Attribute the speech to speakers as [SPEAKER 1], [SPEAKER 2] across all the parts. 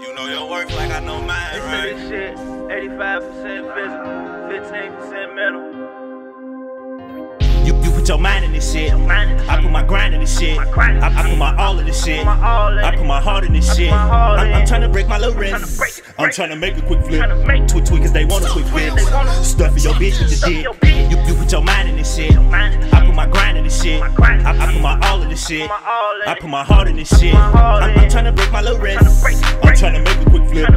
[SPEAKER 1] got no mind,
[SPEAKER 2] They
[SPEAKER 1] right?
[SPEAKER 2] this shit 85% physical, 15% mental.
[SPEAKER 3] You, you put your mind in this shit.
[SPEAKER 2] mind in this
[SPEAKER 3] I put my grind in this shit. I,
[SPEAKER 2] grind in this
[SPEAKER 3] I put my all in this shit.
[SPEAKER 2] my all in
[SPEAKER 3] I put my heart in this shit. I'm, I'm trying to break my little wrist. I'm trying to make a quick flip.
[SPEAKER 2] Make-
[SPEAKER 3] Tweet tweakers, they want a quick
[SPEAKER 2] flip.
[SPEAKER 3] fix.
[SPEAKER 2] they want a-
[SPEAKER 3] Stuffing your bitch with your
[SPEAKER 2] your
[SPEAKER 3] dick. You, you put your mind in this shit.
[SPEAKER 2] mind in this
[SPEAKER 3] I my grind in this shit.
[SPEAKER 2] My grind in
[SPEAKER 3] I, I put my all in this shit.
[SPEAKER 2] my all in
[SPEAKER 3] I put my heart in this shit. I'm,
[SPEAKER 2] in
[SPEAKER 3] I'm trying to break my little wrist.
[SPEAKER 2] Tryna break it,
[SPEAKER 3] I'm
[SPEAKER 2] break
[SPEAKER 3] trying to make a quick flip.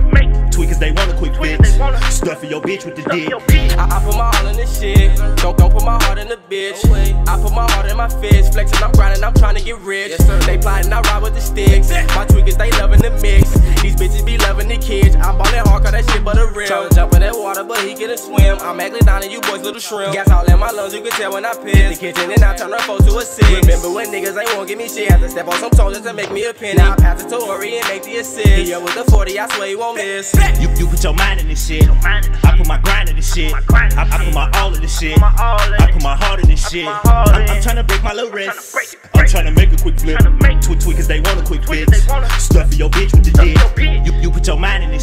[SPEAKER 3] Tweakers, they want a quick
[SPEAKER 2] Tweakers,
[SPEAKER 3] fix.
[SPEAKER 2] they
[SPEAKER 3] Stuffing your bitch with the dick.
[SPEAKER 4] I, I put my all in this shit. Don't don't put my heart in the bitch. I put my heart in my fist. Flexing, I'm grinding, I'm trying to get rich. They plotting, I ride with the sticks. My tweakers, they loving the mix. These bitches be loving the kids. I'm ballin' hard, cause that shit but a real. Tryna jump in that water, but he get a swim. I'm actually down and you boys little shrimp. Gas all in my lungs, you can tell when I piss. The kitchen and I turn her four to a six. Remember when niggas ain't won't give me shit. Have to step on some toes just to make me a penny. Now I pass it to Ou'Ri and make the assist. Here with the 40, I swear you won't miss.
[SPEAKER 3] You, you put your mind in this shit.
[SPEAKER 2] mind in this
[SPEAKER 3] I put my grind in this shit.
[SPEAKER 2] My grind
[SPEAKER 3] I, I put my all in this shit.
[SPEAKER 2] my all in
[SPEAKER 3] I put my heart in this shit. I'm,
[SPEAKER 2] in
[SPEAKER 3] I'm trying to break my little wrist.
[SPEAKER 2] Tryna break it,
[SPEAKER 3] I'm
[SPEAKER 2] break
[SPEAKER 3] trying to make a quick flip.
[SPEAKER 2] Tryna make-
[SPEAKER 3] Tweet tweakers, they want a quick
[SPEAKER 2] Tweakers,
[SPEAKER 3] fix.
[SPEAKER 2] they want
[SPEAKER 3] your bitch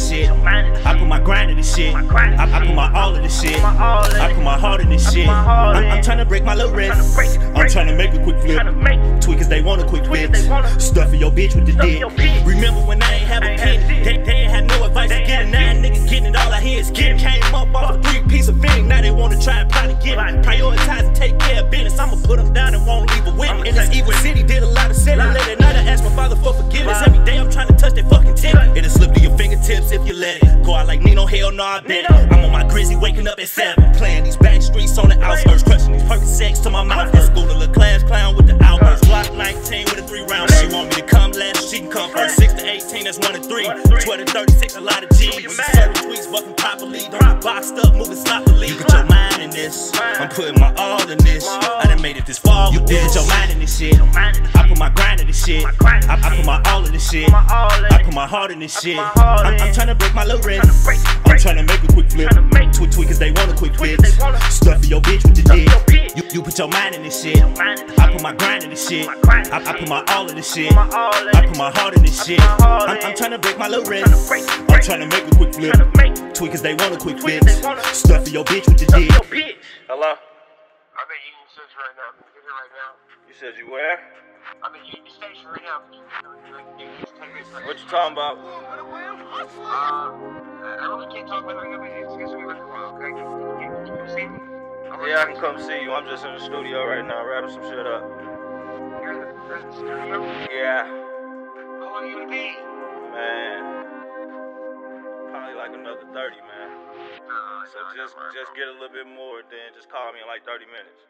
[SPEAKER 3] shit.
[SPEAKER 2] mind in this
[SPEAKER 3] I put my grind in this shit.
[SPEAKER 2] My grind in
[SPEAKER 3] I, I put my all in this shit.
[SPEAKER 2] my all in
[SPEAKER 3] I put my heart in this shit. I'm, I'm trying to break my little wrist.
[SPEAKER 2] Tryna break it,
[SPEAKER 3] I'm trying to make a quick flip. Tweakers, they want a quick fix. Stuffing your bitch with the dick. Remember when I ain't have a penny? They, they ain't had no advice to get it. Now niggas getting it. All I hear is getting. Came up off a three piece of thing. Now they wanna try and plot to get it.
[SPEAKER 2] to get it.
[SPEAKER 3] Prioritize and take care of business. I'ma put them down and won't leave a witness. In this evil city, fingertips if you let it. Go out like Nino, hell no, I bet.
[SPEAKER 2] Nino.
[SPEAKER 3] I'm on my grizzly, waking up at seven. Playing these back streets on the outskirts. Crushing these perfect sex to my mouth. In school, a little class clown with the outburst. Glock 19 with a three round. She want me to come last, she can come first. 6 to 18, that's 1 to 3. 12 to 36, a lot of G's.
[SPEAKER 2] you
[SPEAKER 3] When
[SPEAKER 2] mad?
[SPEAKER 3] certain tweets bucking properly. Don't boxed up, moving sloppily. You this. I'm putting my all in this. I done made it this far. You put your mind in this shit.
[SPEAKER 2] mind in this
[SPEAKER 3] I put my grind in this shit.
[SPEAKER 2] My grind in
[SPEAKER 3] I, I put my all in this shit.
[SPEAKER 2] My all in
[SPEAKER 3] I put my heart in this shit. I'm, I'm trying to break my little wrist.
[SPEAKER 2] Tryna break it,
[SPEAKER 3] I'm trying to make a quick flip.
[SPEAKER 2] Make-
[SPEAKER 3] Tweet tweakers, they want a quick fix.
[SPEAKER 2] they want a-
[SPEAKER 3] Stuffing your bitch with the
[SPEAKER 2] Stuff
[SPEAKER 3] dick. Put your mind in this shit.
[SPEAKER 2] mind in this
[SPEAKER 3] I put my grind in this shit.
[SPEAKER 2] My grind in
[SPEAKER 3] I, I put my all in this shit.
[SPEAKER 2] my all in
[SPEAKER 3] I put my heart in this shit. I'm, I'm trying to break my little wrist.
[SPEAKER 2] Tryna break it,
[SPEAKER 3] I'm trying to make a quick flip.
[SPEAKER 2] Tryna make-
[SPEAKER 3] Tweakers, they want a quick
[SPEAKER 2] Tweakers,
[SPEAKER 3] fix.
[SPEAKER 2] they want a-
[SPEAKER 3] Stuffing your bitch with the
[SPEAKER 2] Stuff
[SPEAKER 3] dick. Hello?
[SPEAKER 5] I'm at Union Station right now. I'm here right now.
[SPEAKER 3] You said you where?
[SPEAKER 5] I'm at Union Station right now. You just 10 minutes right
[SPEAKER 3] What you talking about?
[SPEAKER 5] Uh, I really can't talk about it. I'm it's gonna be like a okay? Can you, can you come see me?
[SPEAKER 3] Yeah, I can come see you. I'm just in the studio right now, wrapping some shit up.
[SPEAKER 5] You're in the, you're in the studio?
[SPEAKER 3] Yeah,
[SPEAKER 5] How long you gonna be?
[SPEAKER 3] man. Probably like another 30, man. So just just get a little bit more, then just call me in like 30 minutes.